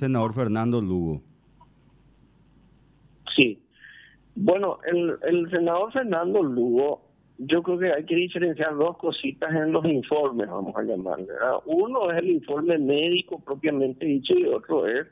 senador Fernando Lugo. Sí. Bueno, el, el senador Fernando Lugo, yo creo que hay que diferenciar dos cositas en los informes, vamos a llamarle. Uno es el informe médico propiamente dicho y otro es,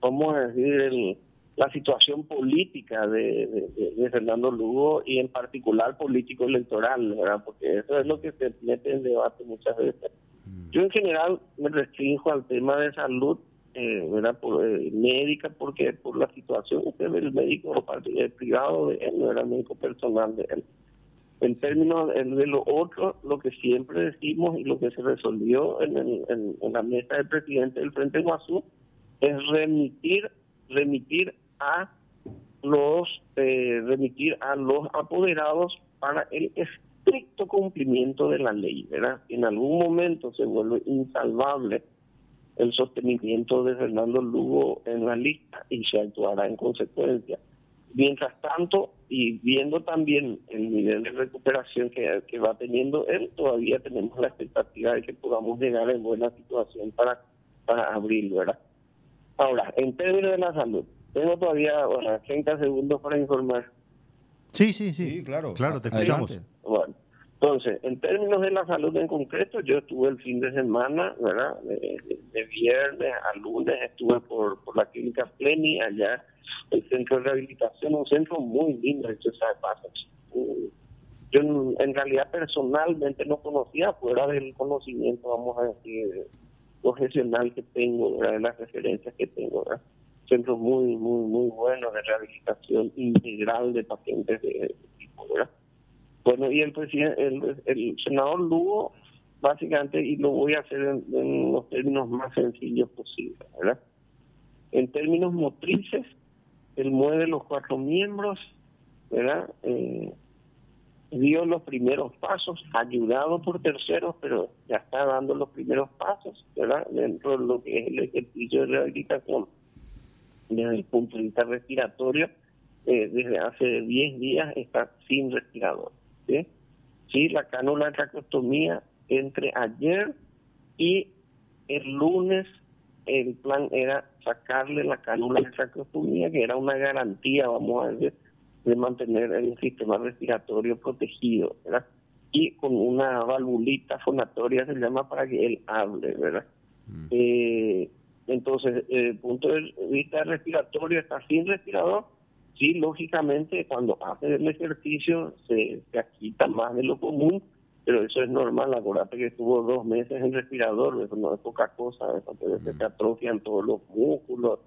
vamos a decir, el, la situación política de, de, Fernando Lugo y en particular político electoral, ¿verdad? Porque eso es lo que se mete en debate muchas veces. Mm. Yo en general me restringo al tema de salud eh, ¿verdad? Por, eh, médica, porque por la situación usted el médico el privado de él, no era médico personal de él. En términos de, lo otro, lo que siempre decimos y lo que se resolvió en, en, la mesa del presidente del Frente Guazú es remitir, remitir a los eh, remitir a los apoderados para el estricto cumplimiento de la ley, ¿verdad? En algún momento se vuelve insalvable el sostenimiento de Fernando Lugo en la lista y se actuará en consecuencia. Mientras tanto, y viendo también el nivel de recuperación que, que va teniendo él, todavía tenemos la expectativa de que podamos llegar en buena situación para, para abril, ¿verdad? Ahora, en términos de la salud, tengo todavía bueno, 30 segundos para informar. Sí, sí, sí, claro, claro, te escuchamos. Bueno, entonces, en términos de la salud en concreto, yo estuve el fin de semana, ¿verdad? De, viernes a lunes estuve por, la clínica Pleni, allá, el centro de rehabilitación, un centro muy lindo, hecho de pasos. Yo en realidad personalmente no conocía, fuera del conocimiento, vamos a decir, profesional que tengo, ¿verdad? de las referencias que tengo, ¿verdad? centros muy, muy, muy buenos de rehabilitación integral de pacientes de tipo, ¿verdad? Bueno, y el, presidente, el, senador Lugo, básicamente, y lo voy a hacer en, los términos más sencillos posibles, ¿verdad? En términos motrices, él mueve los cuatro miembros, ¿verdad? Eh, dio los primeros pasos, ayudado por terceros, pero ya está dando los primeros pasos, ¿verdad? Dentro de lo que es el ejercicio de rehabilitación desde el punto de vista respiratorio, eh, desde hace 10 días está sin respirador. ¿Sí? Sí, la cánula de tracostomía entre ayer y el lunes el plan era sacarle la cánula de tracostomía, que era una garantía, vamos a decir, de mantener el sistema respiratorio protegido, ¿verdad? Y con una valvulita fonatoria se llama para que él hable, ¿verdad? Mm. Eh, entonces, el punto de vista respiratorio está sin respirador, Sí, lógicamente, cuando hace el ejercicio se, se agita más de lo común, pero eso es normal. Acuérdate que estuvo dos meses en respirador, eso no es poca cosa, eso se te atrofian todos los músculos,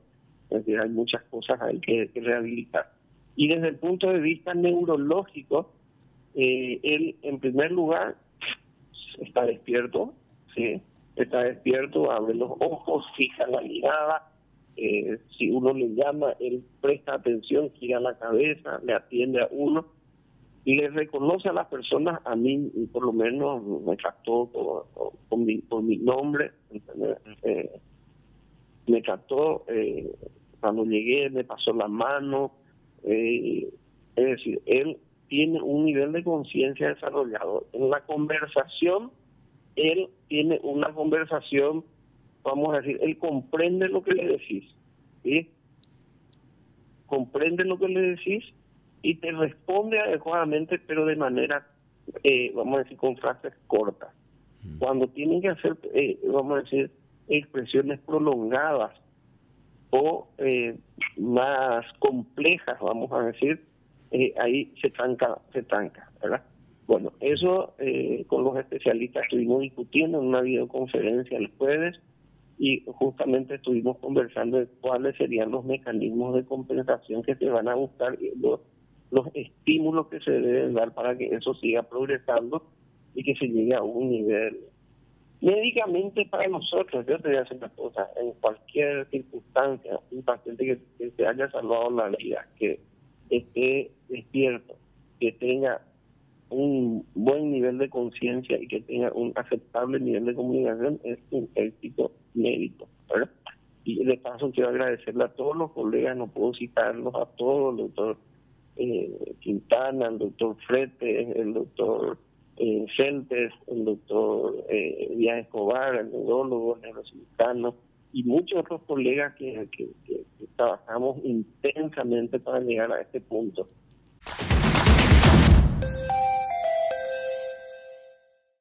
es decir, hay muchas cosas ahí que, que rehabilitar. Y desde el punto de vista neurológico, eh, él, en primer lugar, está despierto, ¿sí? está despierto, abre los ojos, fija la mirada, eh, si uno le llama, él presta atención, gira la cabeza, le atiende a uno y le reconoce a las personas, a mí por lo menos me trató con, mi, por mi nombre, eh, me trató, eh, cuando llegué me pasó la mano, es decir, él tiene un nivel de conciencia desarrollado. En la conversación, él tiene una conversación vamos a decir, él comprende lo que le decís, ¿sí? Comprende lo que le decís y te responde adecuadamente, pero de manera, eh, vamos a decir, con frases cortas. Mm. Cuando tienen que hacer, eh, vamos a decir, expresiones prolongadas o eh, más complejas, vamos a decir, ahí se tranca, se tranca, ¿verdad? Bueno, eso con los especialistas estuvimos discutiendo en una videoconferencia el jueves y justamente estuvimos conversando de cuáles serían los mecanismos de compensación que se van a buscar, los, los estímulos que se deben dar para que eso siga progresando y que se llegue a un nivel. Médicamente para nosotros, yo te voy a decir una cosa, en cualquier circunstancia, un paciente que, que se haya salvado la vida, que esté despierto, que tenga un buen nivel de conciencia y que tenga un aceptable nivel de comunicación es un éxito médico. Y de paso quiero agradecerle a todos los colegas, no puedo citarlos a todos, el doctor eh, Quintana, el doctor Frete, el doctor eh, el doctor eh, Díaz Escobar, el neurólogo, el neurocirujano, y, muchos otros colegas que, que trabajamos intensamente para llegar a este punto.